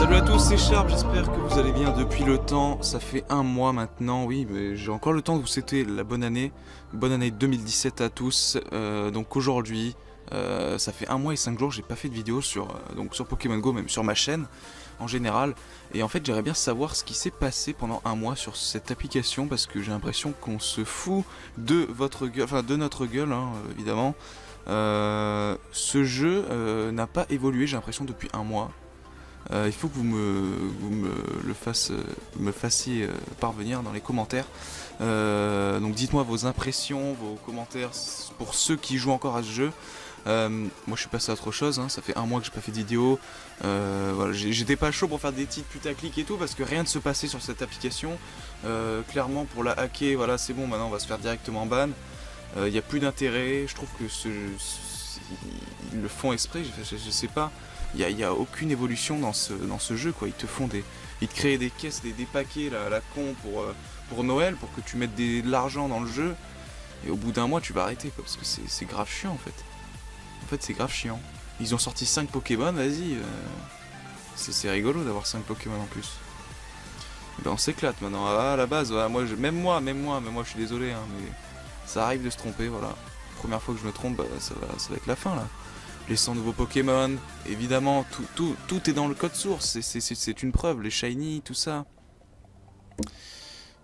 Salut à tous, c'est Sharp, j'espère que vous allez bien depuis le temps. Ça fait un mois maintenant, oui, mais j'ai encore le temps de vous souhaiter la bonne année. Bonne année 2017 à tous. Euh, donc aujourd'hui, euh, ça fait un mois et cinq jours, j'ai pas fait de vidéo sur, euh, sur Pokémon Go, même sur ma chaîne en général. Et en fait, j'aimerais bien savoir ce qui s'est passé pendant un mois sur cette application parce que j'ai l'impression qu'on se fout de votre gueule, enfin de notre gueule, hein, évidemment. ce jeu n'a pas évolué, j'ai l'impression, depuis un mois. Euh, il faut que vous me, le fassiez euh, parvenir dans les commentaires. Euh, donc dites-moi vos impressions, vos commentaires pour ceux qui jouent encore à ce jeu. moi je suis passé à autre chose, hein. ça fait un mois que j'ai pas fait de vidéo. J'étais pas chaud pour faire des titres putaclic et tout parce que rien ne se passait sur cette application. clairement pour la hacker, voilà c'est bon, maintenant on va se faire directement ban. Il n'y a plus d'intérêt, je trouve que ce, ils le font exprès, je, sais pas il n'y a, aucune évolution dans ce, jeu quoi. Ils te font des. Ils créent des caisses, des, paquets la con pour, euh, pour Noël, pour que tu mettes de l'argent dans le jeu. Et au bout d'un mois tu vas arrêter parce que c'est grave chiant en fait. En fait c'est grave chiant. Ils ont sorti 5 Pokémon, vas-y. Euh, c'est rigolo d'avoir 5 Pokémon en plus. On s'éclate maintenant. Ah, à la base, moi, même moi, même moi, même moi je suis désolé, hein, mais ça arrive de se tromper, voilà. Première fois que je me trompe, bah, ça, va, ça va être la fin là les 100 nouveaux Pokémon, évidemment, tout, tout, tout est dans le code source, c'est une preuve, les shiny, tout ça.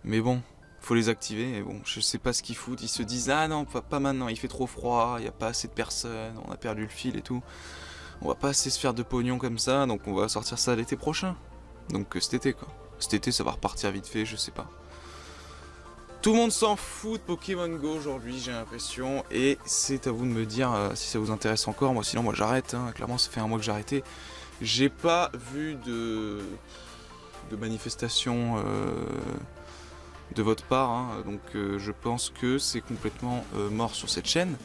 Mais bon, faut les activer, et bon, je sais pas ce qu'ils foutent, ils se disent, ah non, pas, maintenant, il fait trop froid, il n'y a pas assez de personnes, on a perdu le fil et tout. On va pas assez se faire de pognon comme ça, donc on va sortir ça l'été prochain. Donc euh, cet été, quoi. Cet été, ça va repartir vite fait, je sais pas. Tout le monde s'en fout de Pokémon Go aujourd'hui, j'ai l'impression, et c'est à vous de me dire euh, si ça vous intéresse encore. Moi, sinon, moi j'arrête. Hein. Clairement, ça fait un mois que j'ai arrêté. J'ai pas vu de, manifestation euh, de votre part, hein. donc euh, je pense que c'est complètement mort sur cette chaîne.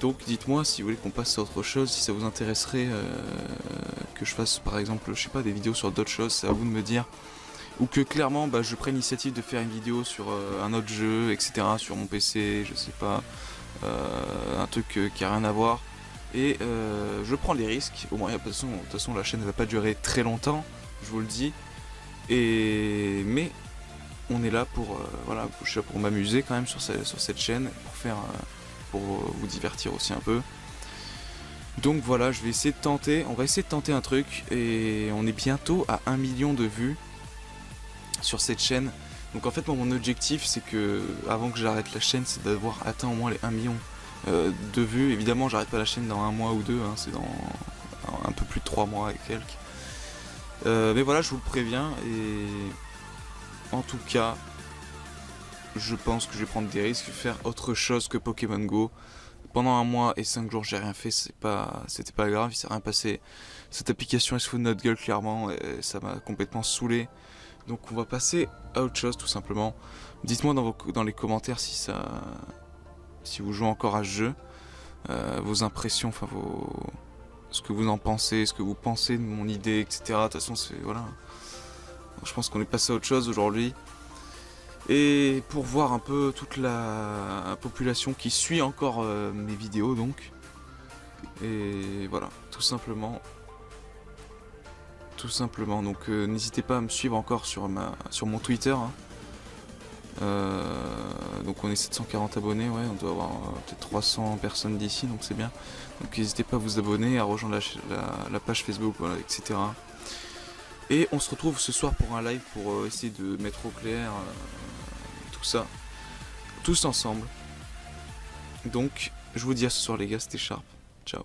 Donc dites-moi si vous voulez qu'on passe à autre chose, si ça vous intéresserait que je fasse par exemple, je sais pas, des vidéos sur d'autres choses, c'est à vous de me dire ou que clairement bah, je prenne l'initiative de faire une vidéo sur euh, un autre jeu, etc., sur mon PC, je sais pas, euh, un truc euh, qui a rien à voir. Et je prends les risques, au moins de toute façon, la chaîne ne va pas durer très longtemps, je vous le dis. Et mais on est là pour voilà, pour m'amuser quand même sur, cette chaîne, pour faire pour vous divertir aussi un peu. Donc voilà, je vais essayer de tenter, on va essayer de tenter un truc et on est bientôt à 1 million de vues sur cette chaîne. Donc en fait moi mon objectif c'est que avant que j'arrête la chaîne c'est d'avoir atteint au moins les 1 million euh, de vues. Évidemment j'arrête pas la chaîne dans un mois ou deux, hein, c'est dans un peu plus de 3 mois et quelques. Euh, mais voilà je vous le préviens et en tout cas je pense que je vais prendre des risques, faire autre chose que Pokémon Go. Pendant un mois et 5 jours j'ai rien fait, c'est pas, c'était pas grave, il s'est rien passé. Cette application elle se fout notre gueule clairement et ça m'a complètement saoulé. Donc on va passer à autre chose tout simplement. Dites-moi dans, les commentaires si ça, si vous jouez encore à ce jeu, euh, vos impressions, enfin vos, ce que vous en pensez, ce que vous pensez de mon idée, etc. De toute façon, c'est voilà. Je pense qu'on est passé à autre chose aujourd'hui. Et pour voir un peu toute la population qui suit encore euh, mes vidéos donc. Et voilà, tout simplement tout simplement. Donc euh, n'hésitez pas à me suivre encore sur, ma, sur mon Twitter. Hein. Euh, donc on est 740 abonnés, ouais, on doit avoir euh, peut-être 300 personnes d'ici, donc c'est bien. Donc n'hésitez pas à vous abonner, à rejoindre la, page Facebook, etc. Et on se retrouve ce soir pour un live pour essayer de mettre au clair tout ça, tous ensemble. Donc je vous dis à ce soir les gars, c'était Sharp. Ciao.